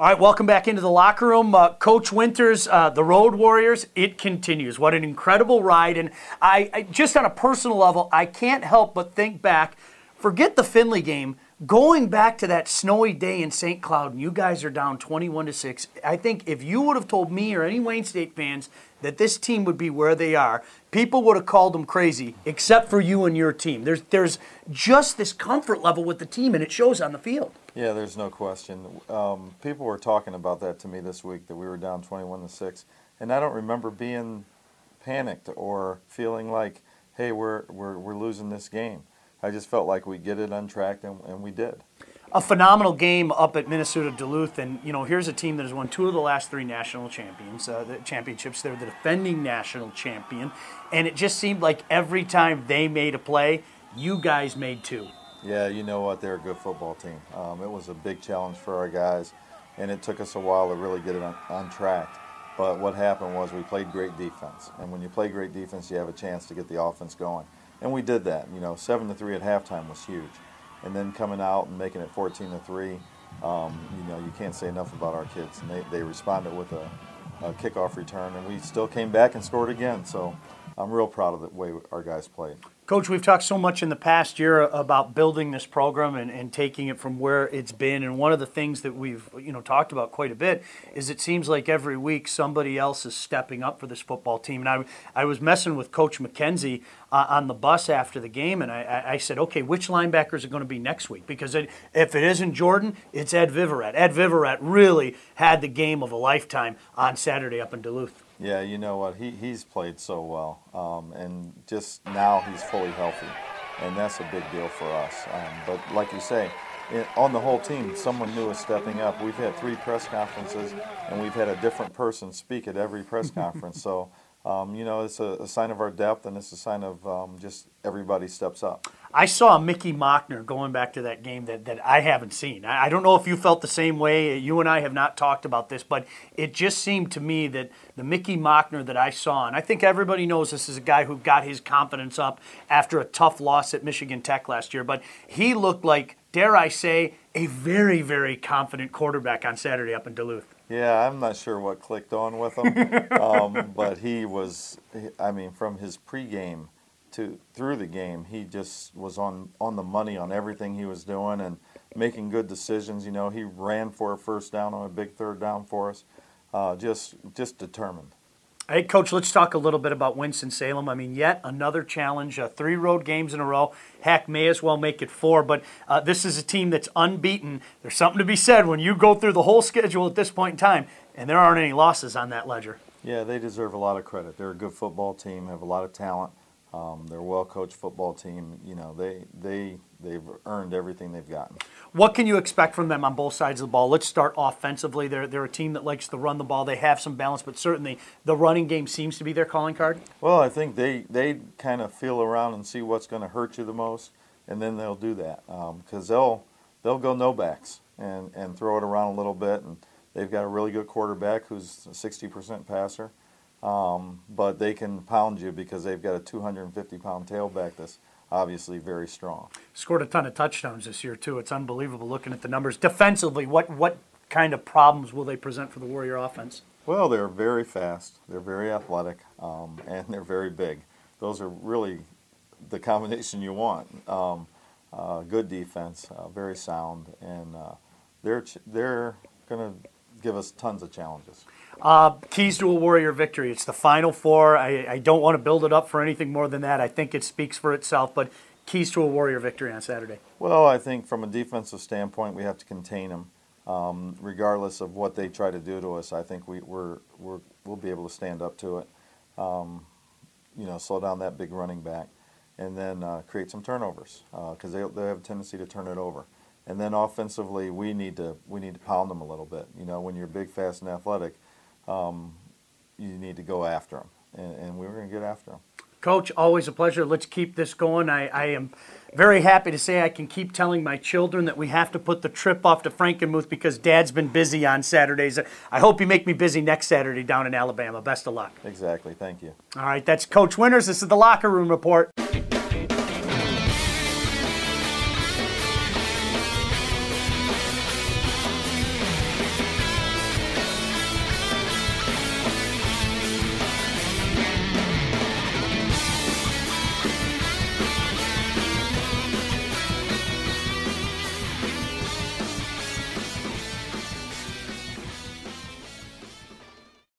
All right, welcome back into the locker room. Uh, Coach Winters, uh, the Road Warriors, it continues. What an incredible ride. And I, I, just on a personal level, I can't help but think back, forget the Findlay game, going back to that snowy day in St. Cloud, and you guys are down 21 to 6. I think if you would have told me or any Wayne State fans that this team would be where they are, people would have called them crazy, except for you and your team. There's, there's just this comfort level with the team, and it shows on the field. Yeah, there's no question. Um, people were talking about that to me this week that we were down 21 to 6, and I don't remember being panicked or feeling like, hey, we're, we're, we're losing this game. I just felt like we get it untracked, and, and we did. A phenomenal game up at Minnesota Duluth, and you know here's a team that has won two of the last three national champions, uh, the championships. They're the defending national champion, and it just seemed like every time they made a play, you guys made two. Yeah, you know what? They're a good football team. Um, it was a big challenge for our guys, and it took us a while to really get it on, track. But what happened was we played great defense, and when you play great defense, you have a chance to get the offense going, and we did that. You know, seven to three at halftime was huge, and then coming out and making it 14 to three. Um, you know, you can't say enough about our kids, and they, they responded with a, a kickoff return, and we still came back and scored again. So I'm real proud of the way our guys played. Coach, we've talked so much in the past year about building this program and, and taking it from where it's been. And one of the things that we've you know talked about quite a bit is it seems like every week somebody else is stepping up for this football team. And I, I was messing with Coach McKenzie uh, on the bus after the game, and I, I said, okay, which linebackers are going to be next week? Because it, if it isn't Jordan, it's Ed Viverette. Ed Viverette really had the game of a lifetime on Saturday up in Duluth. Yeah, you know what? He, he's played so well. Um, and just now he's fully healthy. And that's a big deal for us. Um, but like you say, it, on the whole team, someone new is stepping up. We've had three press conferences, and we've had a different person speak at every press conference. So um, you know, it's a, a, sign of our depth, and it's a sign of um, just everybody steps up. I saw Mickey Mockner going back to that game that, that I haven't seen. I, I, don't know if you felt the same way. You and I have not talked about this, but it just seemed to me that the Mickey Mockner that I saw, and I think everybody knows this is a guy who got his confidence up after a tough loss at Michigan Tech last year, but he looked like, dare I say, a very, very confident quarterback on Saturday up in Duluth. Yeah, I'm not sure what clicked on with him, um, but he was. I mean, from his pregame to through the game, he just was on on the money on everything he was doing and making good decisions. You know, he ran for a first down on a big third down for us. Uh, just just determined. Hey, Coach, let's talk a little bit about Winston-Salem. I mean, yet another challenge, uh, three road games in a row. Heck, may as well make it four, but uh, this is a team that's unbeaten. There's something to be said when you go through the whole schedule at this point in time, and there aren't any losses on that ledger. Yeah, they deserve a lot of credit. They're a good football team, have a lot of talent. Um, they're a well-coached football team. You know, they they they've earned everything they've gotten. What can you expect from them on both sides of the ball? Let's start offensively. They're they're a team that likes to run the ball. They have some balance, but certainly the running game seems to be their calling card. Well, I think they they kind of feel around and see what's going to hurt you the most, and then they'll do that because um, they'll they'll go no backs and and throw it around a little bit, and they've got a really good quarterback who's a 60% passer. Um, but they can pound you because they've got a 250 pound tailback that's obviously very strong. Scored a ton of touchdowns this year too. It's unbelievable looking at the numbers. Defensively, what what kind of problems will they present for the Warrior offense? Well, they're very fast, they're very athletic, um, and they're very big. Those are really the combination you want. Um, uh, good defense, uh, very sound, and uh, they're they're going to give us tons of challenges. Uh, keys to a Warrior victory. It's the Final Four. I, I don't want to build it up for anything more than that. I think it speaks for itself, but keys to a Warrior victory on Saturday. Well, I think from a defensive standpoint, we have to contain them. Um, regardless of what they try to do to us, I think we, we're, we're, we'll be able to stand up to it. Um, you know, slow down that big running back, and then uh, create some turnovers because uh, they, they have a tendency to turn it over. And then offensively, we need to we need to pound them a little bit. You know, when you're big, fast, and athletic, um, you need to go after them, and, and we were going to get after them. Coach, always a pleasure. Let's keep this going. I, I, am very happy to say I can keep telling my children that we have to put the trip off to Frankenmuth because Dad's been busy on Saturdays. I hope you make me busy next Saturday down in Alabama. Best of luck. Exactly. Thank you. All right, that's Coach Winters. This is the Locker Room Report.